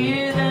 hear that.